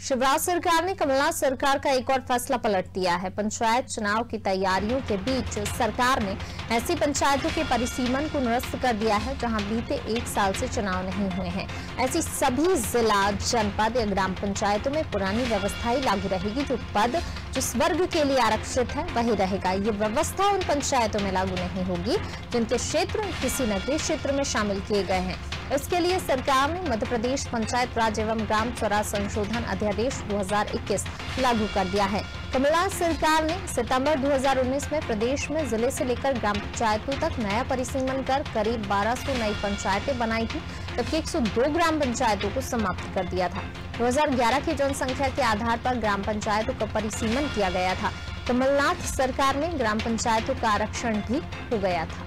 शिवराज सरकार ने कमलनाथ सरकार का एक और फैसला पलट दिया है। पंचायत चुनाव की तैयारियों के बीच सरकार ने ऐसी पंचायतों के परिसीमन को निरस्त कर दिया है, जहाँ बीते एक साल से चुनाव नहीं हुए हैं। ऐसी सभी जिला जनपद या ग्राम पंचायतों में पुरानी व्यवस्था ही लागू रहेगी, जो पद जिस वर्ग के लिए आरक्षित है, वही रहेगा। ये व्यवस्था उन पंचायतों में लागू नहीं होगी, जिनके क्षेत्र किसी नगरीय क्षेत्र में शामिल किए गए हैं। इसके लिए सरकार ने मध्य प्रदेश पंचायत राज एवं ग्राम स्वराज संशोधन अध्यादेश 2021 लागू कर दिया है। कमलनाथ सरकार ने सितंबर 2019 में प्रदेश में ज़िले से लेकर ग्राम पंचायतों तक नया परिसीमन कर करीब 1200 नई पंचायतें बनाई थी, जबकि 102 ग्राम पंचायतों को समाप्त कर दिया था। 2011 की जनसंख्या के आधार पर ग्राम पंचायतों का परिसीमन किया गया था। कमलनाथ सरकार में ग्राम पंचायतों का आरक्षण भी हो गया था।